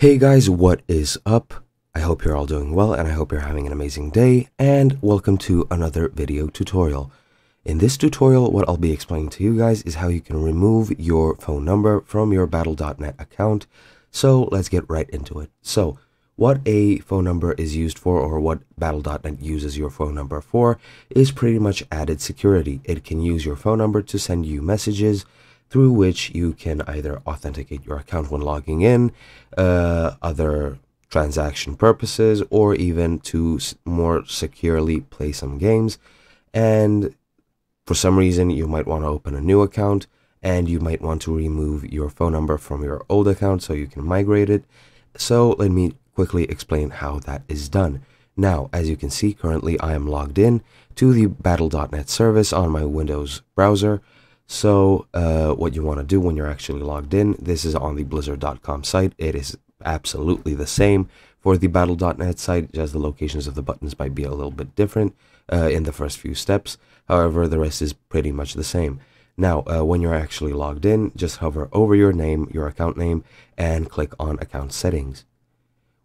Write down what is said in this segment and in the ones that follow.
Hey guys, what is up? I hope you're all doing well and I hope you're having an amazing day and welcome to another video tutorial. In this tutorial, what I'll be explaining to you guys is how you can remove your phone number from your battle.net account. So let's get right into it. So what a phone number is used for or what battle.net uses your phone number for is pretty much added security. It can use your phone number to send you messages, through which you can either authenticate your account when logging in, uh, other transaction purposes, or even to more securely play some games. And for some reason, you might want to open a new account and you might want to remove your phone number from your old account so you can migrate it. So let me quickly explain how that is done. Now, as you can see, currently I am logged in to the battle.net service on my Windows browser so uh, what you want to do when you're actually logged in, this is on the blizzard.com site. It is absolutely the same for the battle.net site, just the locations of the buttons might be a little bit different uh, in the first few steps. However, the rest is pretty much the same. Now, uh, when you're actually logged in, just hover over your name, your account name, and click on account settings.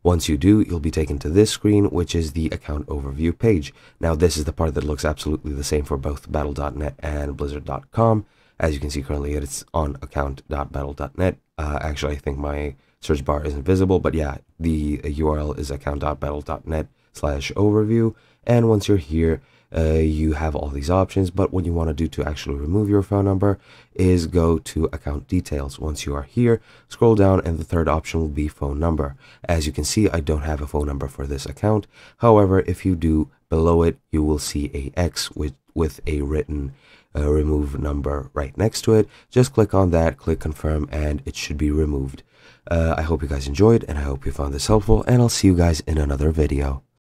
Once you do, you'll be taken to this screen, which is the account overview page. Now, this is the part that looks absolutely the same for both battle.net and blizzard.com. As you can see currently, it's on account.battle.net. Uh, actually, I think my search bar isn't visible, but yeah, the URL is account.battle.net slash overview. And once you're here, uh, you have all these options, but what you want to do to actually remove your phone number is go to account details. Once you are here, scroll down and the third option will be phone number. As you can see, I don't have a phone number for this account. However, if you do, below it, you will see a X with, with a written uh, remove number right next to it. Just click on that, click confirm, and it should be removed. Uh, I hope you guys enjoyed, and I hope you found this helpful, and I'll see you guys in another video.